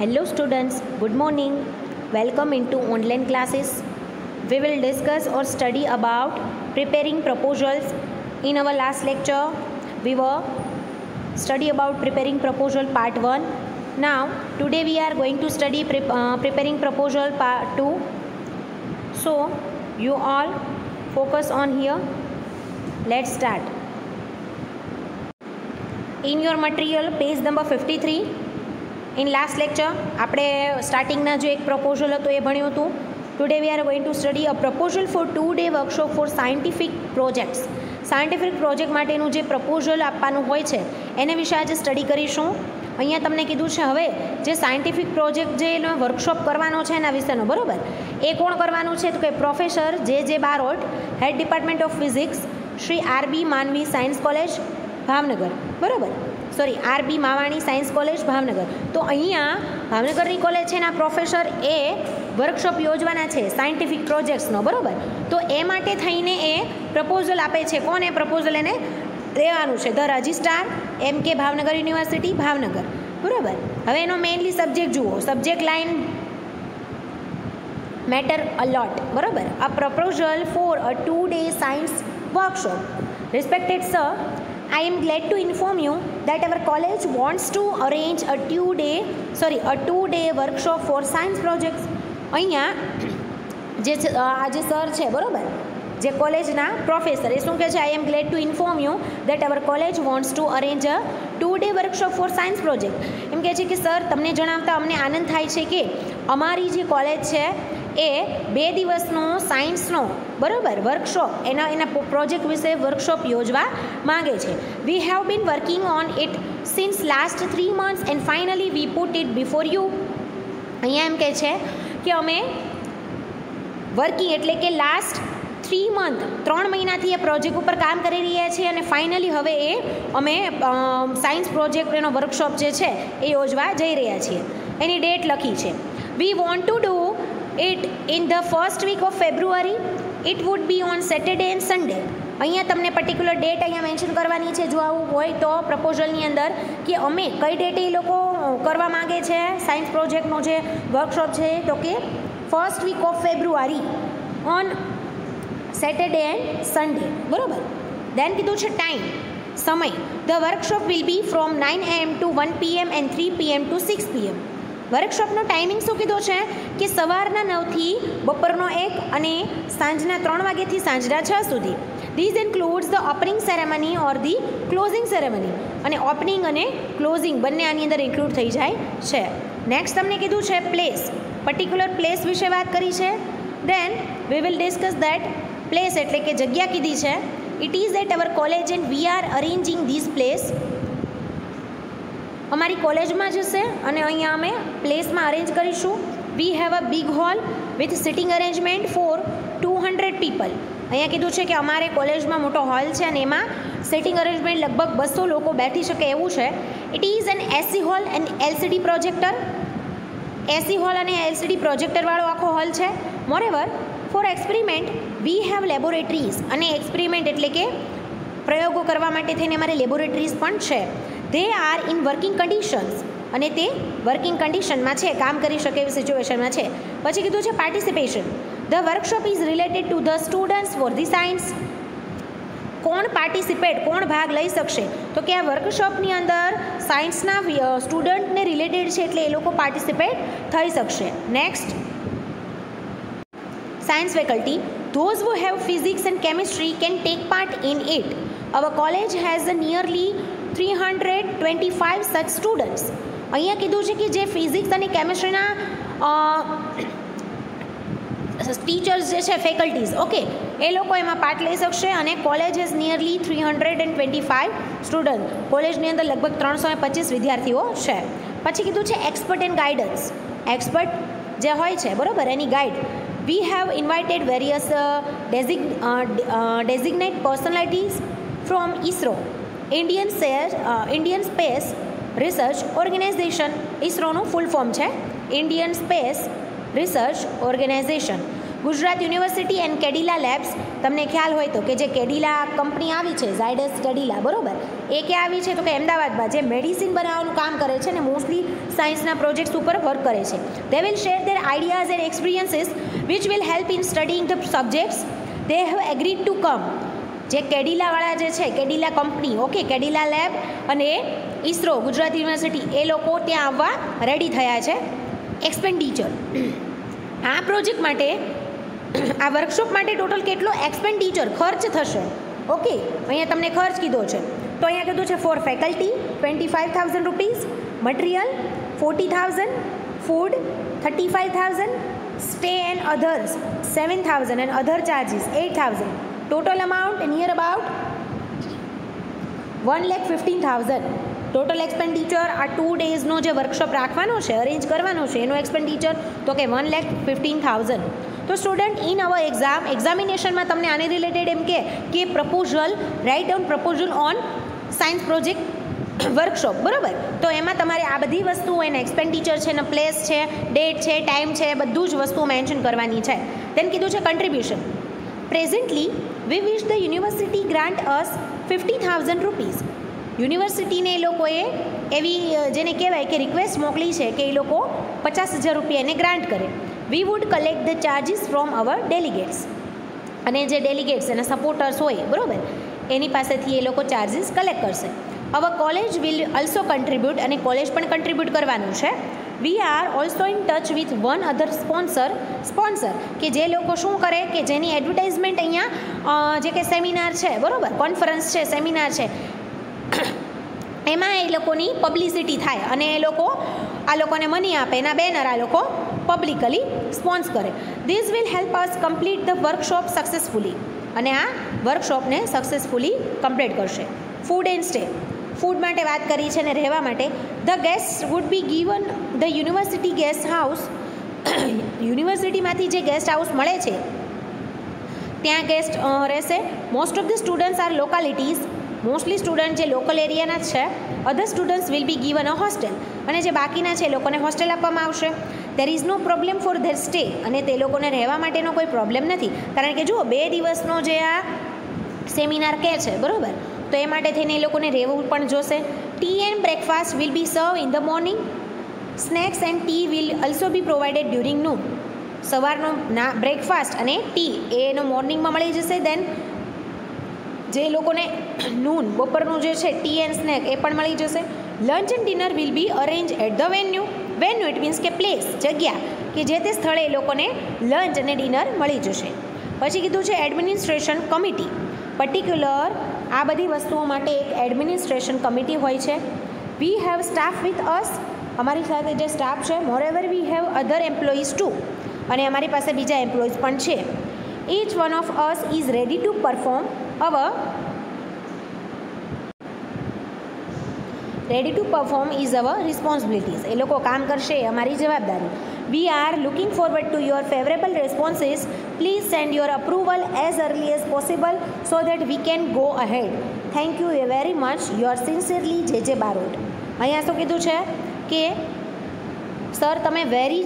Hello students, good morning. Welcome into online classes. We will discuss or study about preparing proposals. In our last lecture, we were study about preparing proposal part 1. Now, today we are going to study pre- uh, preparing proposal part 2. So, you all focus on here. Let's start. In your material, page number 53. In last lecture આપણે સ્ટાર્ટિંગના જે એક proposal હતો એ ભણ્યું હતું. Today we are going to study a proposal for two day workshop for scientific projects scientific project માટેનું જે પ્રપોઝલ આપવાનું હોય છે, એને વિશે આજે સ્ટડી કરીશું. અહીંયા તમને કીધું છે, હવે જે સાયન્ટિફિક પ્રોજેક્ટ જે એનો વર્કશોપ કરવાનો છે એના વિશેનો, બરાબર? એ કોણ કરવાનું છે? તો કે professor J J Barot head department of physics Shri RB Manavi science college Bhavnagar. બરાબર? Sorry, RB Mavani science college, Bhavnagar. તો અહીંયા ભાવનગરની કોલેજ છે એના પ્રોફેસર એ વર્કશોપ યોજવાના છે સાયન્ટિફિક પ્રોજેક્ટ્સનો બરાબર? તો એ માટે થઈને એ પ્રપોઝલ આપે છે, કોને પ્રપોઝલ એને? દેવાનું છે, ધ રજિસ્ટ્રાર, એમ કે ભાવનગર યુનિવર્સિટી, ભાવનગર. બરાબર? હવે એનો મેઇનલી સબ્જેક્ટ જુઓ સબ્જેક્ટ લાઇન મેટર અલોટ બરાબર? A proposal for a two day science workshop respected sir I am glad to inform you that our college wants to arrange a two day sorry, a two day workshop for science projects. અહીંયા, જે આ જે sir છે, બરાબર? જે કોલેજના professor એ શું કહે છે? I am glad to inform you that our college wants to arrange a two day workshop for science project એમ કહે છે કે, સર, તમને જણાવતા અમને આનંદ થાય છે કે અમારી જે કોલેજ છે એ બે દિવસનો સાયન્સનો, બરાબર વર્કશોપ એના એના પ્રોજેક્ટ વિશે વર્કશોપ યોજવા માંગે છે. We have been working on it since last three months and finally we put it before you અહીંયા એમ કહે છે કે અમે વર્કિંગ એટલે કે લાસ્ટ થ્રી મંથ ત્રણ મહિનાથી એ પ્રોજેક્ટ ઉપર કામ કરી રહ્યા છીએ અને ફાઇનલી હવે એ અમે સાયન્સ પ્રોજેક્ટ એનો વર્કશોપ જે છે એ યોજવા જઈ રહ્યા છીએ. એની ડેટ લખી છે. We want to do it in the first week of February it would be on Saturday and Sunday અહીંયા તમને પર્ટિક્યુલર ડેટ અહીંયા મેન્શન કરવાની છે. જો આવું હોય તો પ્રપોઝલની અંદર કે અમે કઈ ડેટે એ લોકો કરવા માગે છે સાયન્સ પ્રોજેક્ટનો જે વર્કશોપ છે, તો કે first week of February on Saturday and Sunday બરાબર? દેન કીધું છે ટાઈમ સમય. The workshop will be from nine AM to one PM and three PM to six PM વર્કશોપનો timing શું કીધો છે? કે સવારના નવથી બપોરનો એક અને સાંજના ત્રણ વાગ્યાથી સાંજના છ સુધી. These includes the opening ceremony or the closing ceremony અને ઓપનિંગ અને ક્લોઝિંગ બંને આની અંદર ઇન્ક્લુડ થઈ જાય છે. નેક્સ્ટ તમને કીધું છે પ્લેસ પર્ટિક્યુલર પ્લેસ વિશે વાત કરી છે. Then we will discuss that place એટલે કે જગ્યા કીધી છે. It is at our college and we are arranging this place અમારી કોલેજમાં જશે અને અહીંયા અમે પ્લેસમાં અરેન્જ કરીશું. We have a big hall with sitting arrangement for two hundred people અહીંયા કીધું છે કે અમારે કોલેજમાં મોટો હોલ છે અને એમાં સિટિંગ અરેન્જમેન્ટ લગભગ બસો લોકો બેઠી શકે એવું છે. It is an AC hall and LCD projector AC hall અને એલસીડી પ્રોજેક્ટરવાળો આખો હોલ છે. Moreover for experiment we have laboratories અને એક્સપેરિમેન્ટ એટલે કે પ્રયોગો કરવા માટે થઈને અમારે લેબોરેટરીઝ પણ છે. They are in working conditions અને તે વર્કિંગ કન્ડિશનમાં છે. કામ કરી શકે એવી સિચ્યુએશનમાં છે. પછી કીધું છે participation the workshop is related to the students for the science કોણ પાર્ટિસિપેટ કોણ ભાગ લઈ શકશે? તો કે આ વર્કશોપની અંદર સાયન્સના સ્ટુડન્ટને રિલેટેડ છે એટલે એ લોકો પાર્ટિસિપેટ થઈ શકશે. Next science faculty science have physics and have can take part in take part college has our college has a nearly 325 such students. અહીંયા કીધું છે કે જે ફિઝિક્સ અને કેમિસ્ટ્રીના ટીચર્સ જે છે ફેકલ્ટીઝ ઓકે એ લોકો એમાં પાર્ટ લઈ શકશે અને college is nearly three hundred and twenty five student કોલેજની અંદર લગભગ ત્રણસો પચીસ વિદ્યાર્થીઓ છે. પછી કીધું છે એક્સપર્ટ એન્ડ ગાઈડન્સ એક્સપર્ટ જે હોય છે, બરાબર, એની guide we have invited various ડેઝિગ designate personalities from designate personalities સેર ઇન્ડિયન સ્પેસ રિસર્ચ ઓર્ગેનાઇઝેશન ISROનું ફૂલ ફોર્મ છે. Indian space research organisation Gujarat university and Cadila labs. તમને ખ્યાલ હોય તો કે જે કેડિલા કંપની આવી છે ઝાયડસ કેડિલા બરોબર? એ ક્યાં આવી છે? તો કે અમદાવાદમાં, જે મેડિસિન બનાવવાનું કામ કરે છે ને મોસ્ટલી સાયન્સના પ્રોજેક્ટ્સ ઉપર વર્ક કરે છે. They will share their ideas and experiences which will help in studying the subjects they have agreed to come જે કેડિલાવાળા જે છે, Cadila company okay Cadila lab અને ઇસરો ગુજરાત યુનિવર્સિટી, એ લોકો ત્યાં આવવા રેડી થયા છે એક્સપેન્ડિચર આ પ્રોજેક્ટ માટે, આ વર્કશોપ માટે ટોટલ કેટલો એક્સપેન્ડિચર ખર્ચ થશે? ઓકે અહીંયા તમને ખર્ચ કીધો છે. તો અહીંયા કીધું છે four faculty twenty five thousand rupees material forty thousand food thirty five thousand stay and others seven thousand and other charges eight thousand total amount near about one lakh fifteen thousand total expenditure આ two ડેઝનો જે workshop રાખવાનો છે arrange કરવાનો છે, એનો expenditure તો કે વન લેખ ફિફ્ટીન થાઉઝન્ડ તો સ્ટુડન્ટ ઇન અવર એક્ઝામ એક્ઝામિનેશનમાં તમને આને રિલેટેડ એમ કે કે proposal write down proposal on science project workshop બરાબર? તો એમાં તમારે આ બધી વસ્તુઓ એના એક્સપેન્ડિચર છે ને પ્લેસ છે ડેટ છે ટાઈમ છે, બધું જ વસ્તુઓ મેન્શન કરવાની છે. તેમ કીધું છે contribution presently we wish the university grant us fifty thousand rupees યુનિવર્સિટીને એ લોકોએ એવી જેને કહેવાય કે રિક્વેસ્ટ મોકલી છે કે એ લોકો પચાસ હજાર રૂપિયા એને ગ્રાન્ટ કરે. We would collect the charges from our delegates અને જે ડેલિગેટ્સ એના સપોર્ટર્સ હોય, બરાબર? એની પાસેથી એ લોકો ચાર્જિસ કલેક્ટ કરશે. Our college will also contribute અને કોલેજ પણ કન્ટ્રીબ્યુટ કરવાનું છે. We are also in touch with one other sponsor sponsor કે જે લોકો શું કરે, કે જેની એડવર્ટાઇઝમેન્ટ અહીંયા જે કે સેમિનાર છે, બરાબર કોન્ફરન્સ છે સેમિનાર છે, એમાં એ લોકોની પબ્લિસિટી થાય અને એ લોકો, આ લોકોને મની આપે, એના બેનર આ લોકો પબ્લિકલી સ્પોન્સ કરે. This will help us complete the workshop successfully અને આ વર્કશોપને સક્સેસફુલી કમ્પ્લીટ કરશે. ફૂડ એન્ડ સ્ટે ફૂડ માટે વાત કરી છે અને રહેવા માટે the guest would be given the university guest house યુનિવર્સિટીમાંથી જે ગેસ્ટ હાઉસ મળે છે, ત્યાં ગેસ્ટ રહેશે. Most of the students are localities mostly student જે લોકલ એરિયાના છે other students will be given a hostel અને જે બાકીના છે, એ લોકોને હોસ્ટેલ આપવામાં આવશે. There is no problem for their stay અને તે લોકોને રહેવા માટેનો કોઈ પ્રોબ્લેમ નથી. કારણ કે જુઓ, બે દિવસનો જે આ સેમિનાર કહે છે, બરાબર? તો એ માટે થઈને એ લોકોને રહેવું પણ જોશે. Tea and breakfast will be serve in the morning snacks and tea will also be provided during સવારનો ના બ્રેકફાસ્ટ અને ટી એનો મોર્નિંગમાં મળી જશે. દેન જે લોકોને નૂન બપોરનું જે છે ટી એન્ડ સ્નેક એ પણ મળી જશે. Lunch and dinner will be arrange at the venue venue it means કે પ્લેસ જગ્યા, કે જે તે સ્થળે એ લોકોને લંચ અને ડિનર મળી જશે. પછી કીધું છે એડમિનિસ્ટ્રેશન કમિટી પર્ટિક્યુલર આ બધી વસ્તુઓ માટે એક એડમિનિસ્ટ્રેશન કમિટી હોય છે. We have staff with us અમારી સાથે જે સ્ટાફ છે moreover we have other employees too અને અમારી પાસે બીજા એમ્પ્લોઈઝ પણ છે. Each one of us is ready to perform our ready to perform is our responsibilities એ લોકો કામ કરશે અમારી જવાબદારી. We are looking forward to your favourable responses. Please send your approval as early as possible so that we can ahead thank you very much your sincerely J J Barot અહીંયા શું કીધું છે? કે, સર, તમે very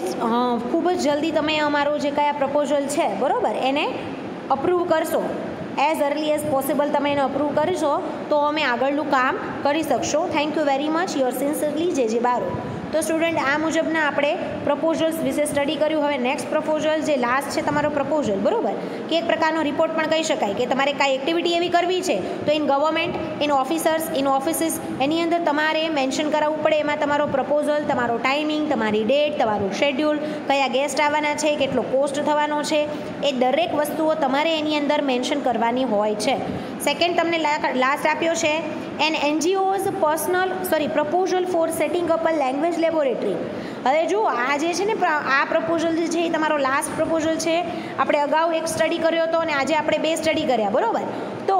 ખૂબ જ જલ્દી તમે અમારું જે કયા પ્રપોઝલ છે, બરાબર, એને અપ્રૂવ કરશો. એઝ અર્લી એઝ પોસિબલ તમે એને અપ્રૂવ કરશો, તો અમે આગળનું કામ કરી શકશો. Thank you very much your sincerely J J Barot તો સ્ટુડન્ટ આ મુજબના આપણે પ્રપોઝલ્સ વિશે સ્ટડી કર્યું. હવે નેક્સ્ટ પ્રપોઝલ જે લાસ્ટ છે તમારો પ્રપોઝલ બરાબર? કે એક પ્રકારનો રિપોર્ટ પણ કહી શકાય કે તમારે કાંઈ એક્ટિવિટી એવી કરવી છે, તો in government in officers in offices એની અંદર તમારે મેન્શન કરાવવું પડે. એમાં તમારો પ્રપોઝલ તમારો ટાઈમિંગ તમારી ડેટ તમારું શેડ્યુલ કયા ગેસ્ટ આવવાના છે, કેટલો કોસ્ટ થવાનો છે, એ દરેક વસ્તુઓ તમારે એની અંદર મેન્શન કરવાની હોય છે. સેકન્ડ તમને લાસ્ટ આપ્યો છે an NGOs personal sorry proposal for setting up a language laboratory હવે જુઓ આ જે છે ને આ પ્રપોઝલ જે છે એ તમારો લાસ્ટ પ્રપોઝલ છે, આપણે અગાઉ એક સ્ટડી કર્યો હતો અને આજે આપણે બે સ્ટડી કર્યા, બરાબર? તો,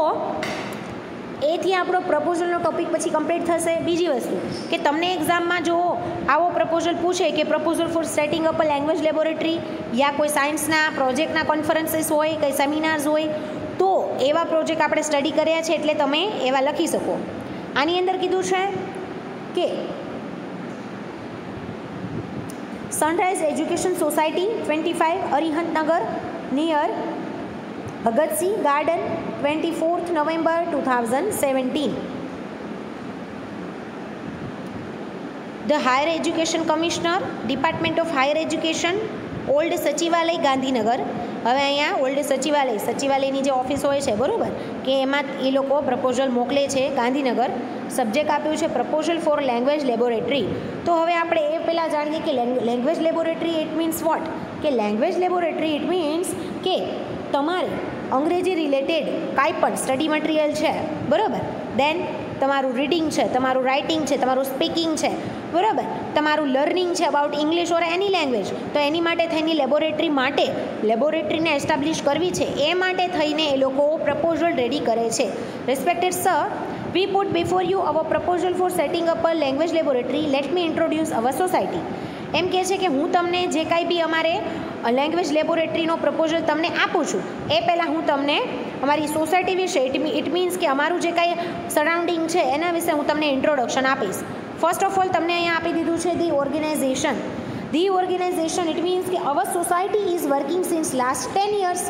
એથી આપણો પ્રપોઝલનો ટોપિક પછી કમ્પ્લીટ થશે. બીજી વસ્તુ, કે તમને એક્ઝામમાં જો આવો પ્રપોઝલ પૂછે કે proposal for setting up a language laboratory યા કોઈ સાયન્સના પ્રોજેક્ટના કોન્ફરન્સીસ હોય, કંઈ સેમિનાર્સ હોય તો એવા પ્રોજેક્ટ આપણે સ્ટડી કર્યા છે એટલે તમે એવા લખી શકો. આની અંદર કીધું છે કે sunrise education society twenty five Arihantnagar near Bhagat Singh garden twenty fourth November two thousand seventeen the higher education commissioner department of higher education old Sachivalaya Gandhinagar હવે અહીંયા ઓલ્ડ સચિવાલય, સચિવાલયની જે ઓફિસ હોય છે, બરાબર? કે એમાં એ લોકો પ્રપોઝલ મોકલે છે, ગાંધીનગર. સબ્જેક્ટ આપ્યું છે પ્રપોઝલ ફોર લેંગ્વેજ લેબોરેટરી તો હવે આપણે એ પહેલાં જાણીએ કે language laboratory it means what કે લેંગ્વેજ લેબોરેટરી ઇટ મીન્સ કે તમારે અંગ્રેજી રિલેટેડ કાંઈ પણ સ્ટડી મટીરિયલ છે, બરાબર? દેન તમારું રીડિંગ છે, તમારું રાઇટિંગ છે, તમારું સ્પીકિંગ છે, બરાબર? તમારું લર્નિંગ છે about English or any language તો એની માટે થઈને લેબોરેટરી માટે લેબોરેટરીને એસ્ટાબ્લિશ કરવી છે. એ માટે થઈને એ લોકો પ્રપોઝલ રેડી કરે છે. Respected sir we put before you our proposal for setting up a language laboratory let me introduce our society એમ કહે છે કે હું તમને જે કાંઈ બી અમારે લેંગ્વેજ લેબોરેટરીનો પ્રપોઝલ તમને આપું છું, એ પહેલાં હું તમને અમારી સોસાયટી વિશે ઇટ ઇટ મીન્સ કે અમારું જે કાંઈ સરાઉન્ડિંગ છે, એના વિશે હું તમને ઇન્ટ્રોડક્શન આપીશ. ફર્સ્ટ ઓફ ઓલ તમને અહીંયા આપી દીધું છે the organisation the organisation it means કે our society is working since last ten years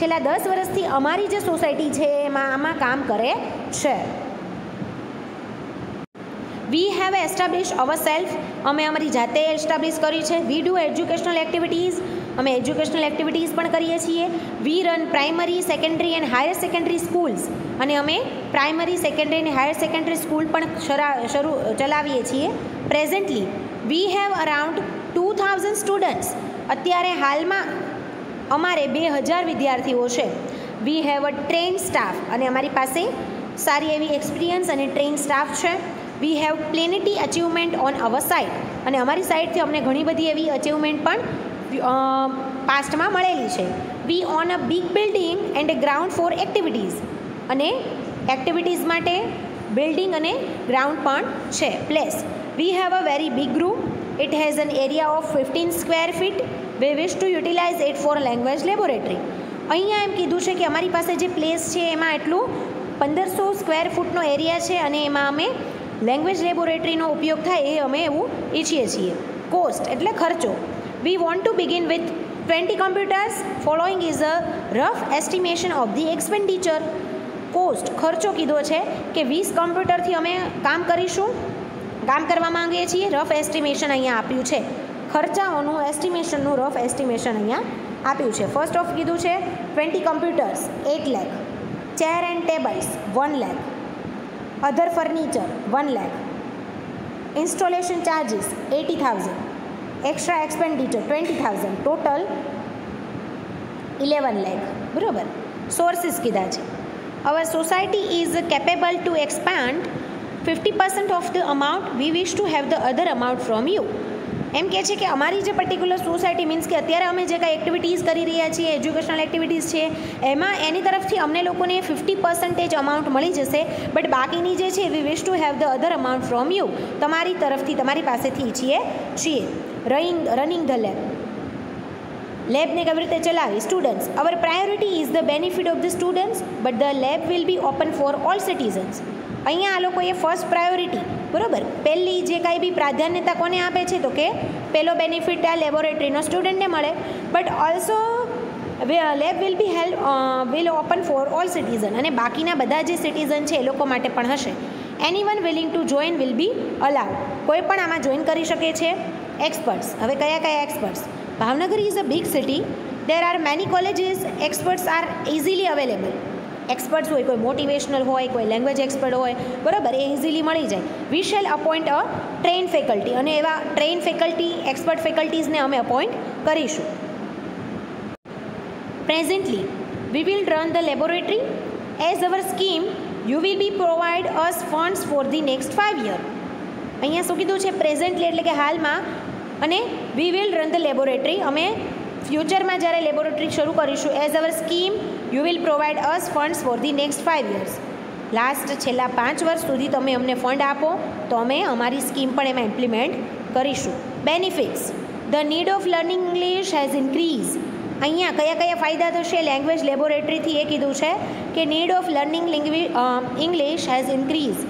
છેલ્લા દસ વર્ષથી અમારી જે સોસાયટી છે, એમાં આમાં કામ કરે છે. We have establish our self અમે અમારી જાતે એસ્ટાબ્લિશ કરી છે. વી ડુ એજ્યુકેશનલ એક્ટિવિટીઝ અમે એજ્યુકેશનલ એક્ટિવિટીઝ પણ કરીએ છીએ. We run primary secondary and higher secondary schools અને અમે પ્રાઇમરી સેકન્ડરી અને હાયર સેકન્ડરી સ્કૂલ પણ શરૂ ચલાવીએ છીએ. Presently we have around two thousand students અત્યારે હાલમાં અમારે બે હજાર વિદ્યાર્થીઓ છે. We have a train staff અને અમારી પાસે સારી એવી એક્સપિરિયન્સ અને ટ્રેન સ્ટાફ છે. We have plenty achievement on our side અને અમારી સાઇડથી અમને ઘણી બધી એવી અચીવમેન્ટ પણ પાસ્ટમાં મળેલી છે. We, own a big building and a ground for activities. અને એક્ટિવિટીઝ માટે બિલ્ડિંગ અને ગ્રાઉન્ડ પણ છે. Place, we have a very big room. It has an area of fifteen square feet. We wish to utilise it for language laboratory. અહીંયા એમ કીધું છે કે અમારી પાસે જે પ્લેસ છે, એમાં એટલું પંદરસો સ્ક્વેર ફૂટનો એરિયા છે અને એમાં અમે લેંગ્વેજ લેબોરેટરીનો ઉપયોગ થાય એ અમે એવું ઈચ્છીએ છીએ. કોસ્ટ, એટલે ખર્ચો. We want to begin with twenty computers Following is a rough estimation of the expenditure cost ખર્ચો કીધો છે કે વીસ કમ્પ્યુટરથી અમે કામ કરીશું. કામ કરવા માંગીએ છીએ. રફ એસ્ટિમેશન અહીંયા આપ્યું છે. ખર્ચાઓનું એસ્ટિમેશનનું રફ એસ્ટિમેશન અહીંયા આપ્યું છે. ફર્સ્ટ ઓફ કીધું છે twenty computers eight lakh chair and tables one lakh other furniture one lakh installation charges eighty thousand extra expenditure twenty thousand total eleven lakh બરાબર? સોર્સિસ કીધા છે. Our society is capable to expand fifty percent of the amount we wish to have the other amount from you એમ કહે છે કે અમારી જે particular society means કે અત્યારે અમે જે કાંઈ એક્ટિવિટીઝ કરી રહ્યા છીએ એજ્યુકેશનલ એક્ટિવિટીઝ છે, એમાં એની તરફથી અમને લોકોને ફિફ્ટી પર્સન્ટેજ અમાઉન્ટ મળી જશે. બટ બાકીની જે છે we wish to have the other amount from you તમારી તરફથી, તમારી પાસેથી ઈચ્છીએ છીએ. રનિંગ રનિંગ ધ લેબ લેબને કેવી રીતે ચલાવી students our priority is the benefit of the students but the lab will be open for all citizens અહીંયા આ લોકોએ ફર્સ્ટ પ્રાયોરિટી બરાબર? પહેલી જે કાંઈ બી પ્રાધાન્યતા કોને આપે છે? તો કે પહેલો બેનિફિટ આ લેબોરેટરીનો સ્ટુડન્ટને મળે. But also lab will be help will open for all citizen અને બાકીના બધા જે સિટીઝન છે, એ લોકો માટે પણ હશે. Any one willing to join will be allow કોઈ પણ આમાં જોઈન કરી શકે છે? એક્સપર્ટ્સ હવે કયા કયા experts Bhavnagar is a big city there are many colleges experts are easily available experts હોય, કોઈ મોટિવેશનલ હોય, કોઈ લેંગ્વેજ એક્સપર્ટ હોય, બરાબર, એ ઇઝીલી મળી જાય. We shall appoint a train faculty અને એવા ટ્રેન ફેકલ્ટી એક્સપર્ટ ફેકલ્ટીઝને અમે અપોઇન્ટ કરીશું. Presently we will run the laboratory as our scheme you will be provide us funds for the next five year અહીંયા શું કીધું છે? પ્રેઝન્ટલી એટલે કે હાલમાં અને we will run the laboratory અમે ફ્યુચરમાં જ્યારે લેબોરેટરી શરૂ કરીશું as our scheme you will provide us funds for the next five years last છેલ્લા પાંચ વર્ષ સુધી તમે અમને ફંડ આપો, તો અમે અમારી સ્કીમ પણ એમાં ઇમ્પ્લિમેન્ટ કરીશું. Benefits the need of learning English has increase અહીંયા કયા કયા ફાયદા થશે? લેંગ્વેજ લેબોરેટરીથી એ કીધું છે કે need of learning English has increase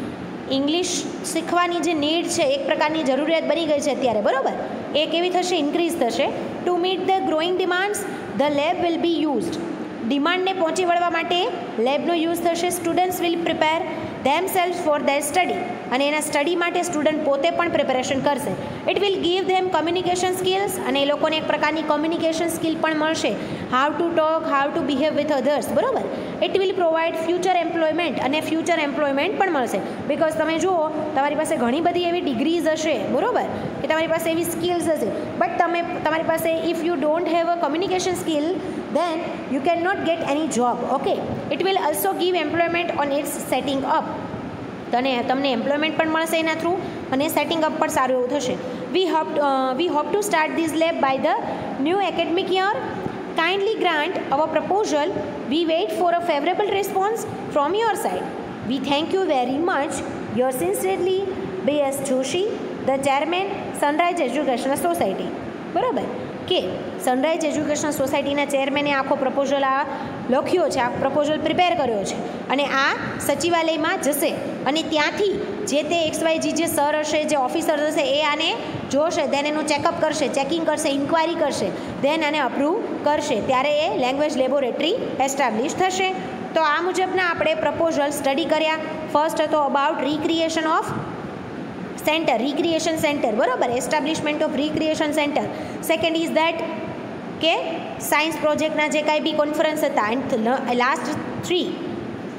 English શીખવાની જે નીડ છે, એક પ્રકારની જરૂરિયાત બની ગઈ છે અત્યારે, બરાબર? એ કેવી થશે? ઇન્ક્રીઝ થશે. To meet the growing demands the lab will be used ડિમાન્ડને પહોંચી વળવા માટે લેબનો યુઝ થશે. Students will prepare them self for their study અને એના સ્ટડી માટે સ્ટુડન્ટ પોતે પણ પ્રિપેરેશન કરશે. It will give them communication skills અને એ લોકોને એક પ્રકારની કોમ્યુનિકેશન સ્કિલ પણ મળશે. How to talk how to behave with others બરાબર? It will provide future employment અને ફ્યુચર એમ્પ્લોયમેન્ટ પણ મળશે. બિકોઝ તમે જુઓ, તમારી પાસે ઘણી બધી એવી ડિગ્રીઝ હશે, બરાબર? કે તમારી પાસે એવી સ્કિલ્સ હશે. બટ તમે, તમારી પાસે if you don't have a communication skill then you cannot get any job, okay? It will also give employment on its setting up. તને, તમને એમ્પ્લોયમેન્ટ પણ મળશે એના થ્રુ અને સેટિંગ અપ પણ સારું એવું થશે. We hope we hope to start this lab by the new academic year kindly grant our proposal we wait for a favourable response from your side. We thank you very much your sincerely, B.S. Joshi the chairman sunrise educational society બરાબર? કે sunrise education સોસાયટીના ચેરમેને આખો proposal આ લખ્યો છે આ proposal prepare કર્યો છે. અને આ સચિવાલયમાં જશે. અને ત્યાંથી જે તે એક્સ વાય જી જે સર હશે, જે ઓફિસર હશે, એ આને જોશે દેન એનું ચેકઅપ કરશે ચેકિંગ કરશે ઇન્ક્વાયરી કરશે દેન આને અપ્રૂવ કરશે. ત્યારે એ લેંગ્વેજ લેબોરેટરી એસ્ટાબ્લિશ થશે. તો આ મુજબના આપણે પ્રપોઝલ સ્ટડી કર્યા. ફર્સ્ટ હતો about recreation of centre recreation centre બરાબર? Establishment of recreation centre second is that કે સાયન્સ પ્રોજેક્ટના જે કાંઈ બી કોન્ફરન્સ હતા એન્ડ લાસ્ટ થ્રી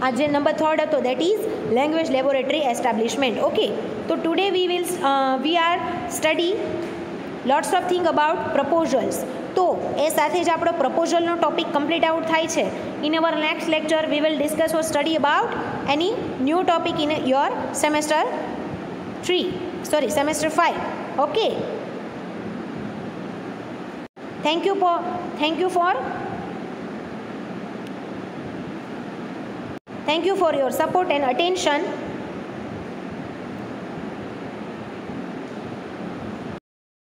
આ જે નંબર થર્ડ હતો that is language laboratory establishment okay તો today we will we are study lots of thing about proposals તો એ સાથે જ આપણો પ્રપોઝલનો ટોપિક કમ્પ્લીટ આઉટ થાય છે. In our next lecture we will discuss or study about any new topic in your semester 3 sorry, semester 5 okay. Thank you for, thank you for thank you for your support and attention